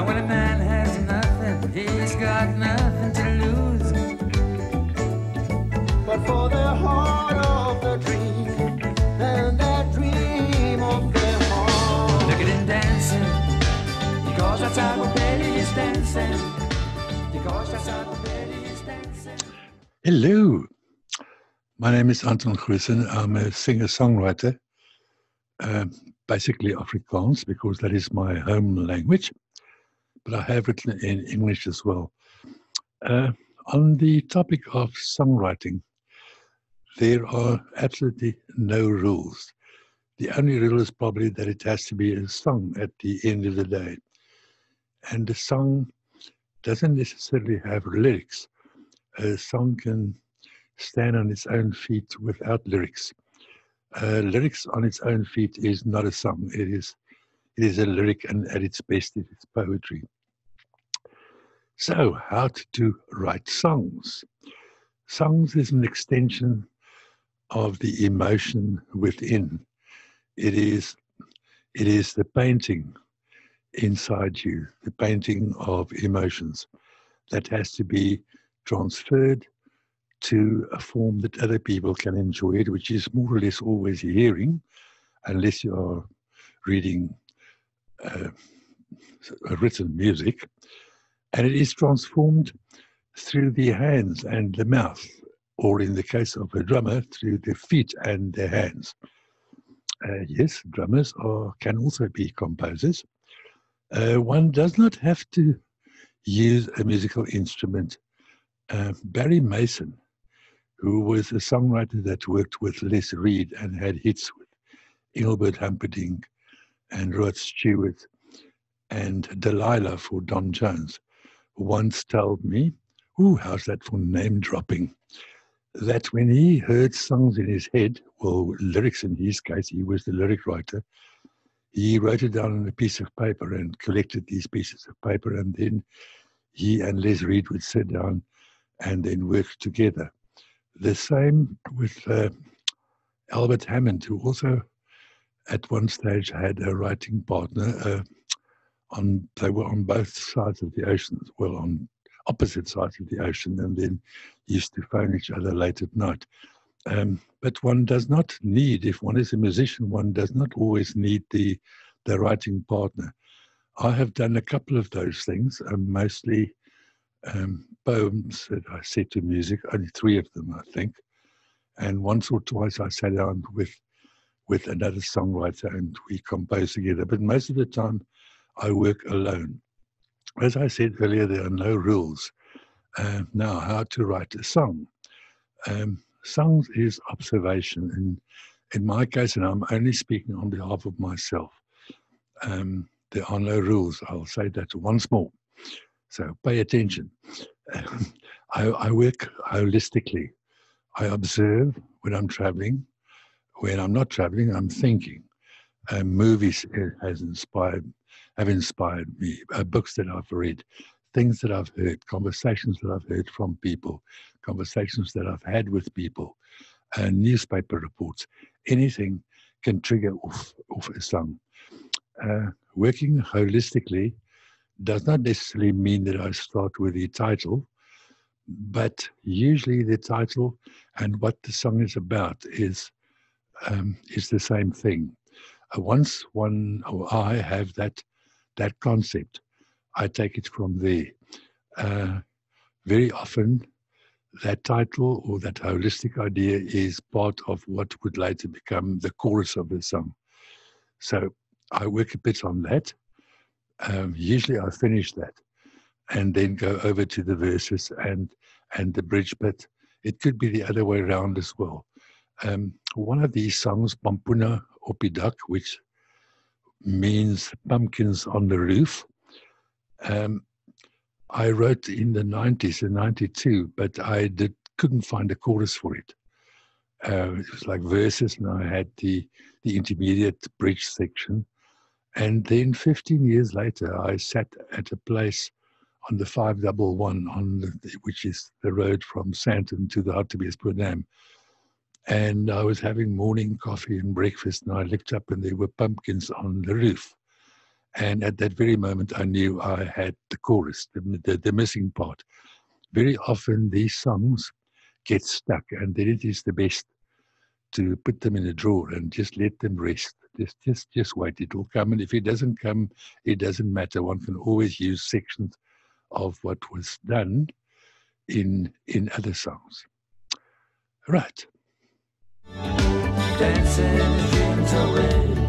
And when a man has nothing, he's got nothing to lose. But for the heart of the dream, and that dream of them all. Look at him dancing, because that's how the belly is dancing. Hello. My name is Anton Goosen. I'm a singer songwriter, uh, basically Afrikaans, because that is my home language but I have written in English as well. Uh, on the topic of songwriting, there are absolutely no rules. The only rule is probably that it has to be a song at the end of the day. And the song doesn't necessarily have lyrics. A song can stand on its own feet without lyrics. Uh, lyrics on its own feet is not a song. It is, it is a lyric, and at its best, it is poetry. So, how to write songs? Songs is an extension of the emotion within. It is, it is the painting inside you, the painting of emotions that has to be transferred to a form that other people can enjoy it, which is more or less always hearing, unless you are reading uh, written music. And it is transformed through the hands and the mouth, or in the case of a drummer, through the feet and the hands. Uh, yes, drummers are, can also be composers. Uh, one does not have to use a musical instrument. Uh, Barry Mason, who was a songwriter that worked with Les Reed and had hits with Engelbert Humperdinck and Rod Stewart and Delilah for Tom Jones, once told me, ooh, how's that for name dropping? That when he heard songs in his head, well, lyrics in his case, he was the lyric writer, he wrote it down on a piece of paper and collected these pieces of paper, and then he and Les Reed would sit down and then work together. The same with uh, Albert Hammond, who also at one stage had a writing partner. Uh, on they were on both sides of the ocean, well, on opposite sides of the ocean, and then used to phone each other late at night. Um, but one does not need, if one is a musician, one does not always need the the writing partner. I have done a couple of those things, um, mostly um, poems that I set to music, only three of them, I think. And once or twice I sat down with with another songwriter and we compose together. But most of the time I work alone. As I said earlier, there are no rules. Uh, now, how to write a song. Um, songs is observation. And in my case, and I'm only speaking on behalf of myself, um, there are no rules. I'll say that once more. So pay attention. I, I work holistically. I observe when I'm traveling. When I'm not traveling, I'm thinking. Uh, movies has inspired, have inspired me. Uh, books that I've read, things that I've heard, conversations that I've heard from people, conversations that I've had with people, uh, newspaper reports. Anything can trigger off, off a song. Uh, working holistically does not necessarily mean that I start with the title, but usually the title and what the song is about is um, is the same thing. Uh, once one or I have that that concept, I take it from there. Uh, very often, that title or that holistic idea is part of what would later become the chorus of the song. So I work a bit on that um, usually I finish that and then go over to the verses and and the bridge but It could be the other way around as well. Um, one of these songs, Pampuna Opidak, which means pumpkins on the roof, um, I wrote in the 90s, in 92, but I did, couldn't find a chorus for it. Uh, it was like verses, and I had the, the intermediate bridge section. And then 15 years later, I sat at a place on the 511, on the, which is the road from Sandton to the Hartbeespoort Dam. And I was having morning coffee and breakfast, and I looked up and there were pumpkins on the roof. And at that very moment, I knew I had the chorus, the, the, the missing part. Very often, these songs get stuck, and then it is the best to put them in a drawer and just let them rest. Just, just, just wait. It will come, and if it doesn't come, it doesn't matter. One can always use sections of what was done in in other songs. Right. Dancing dreams away.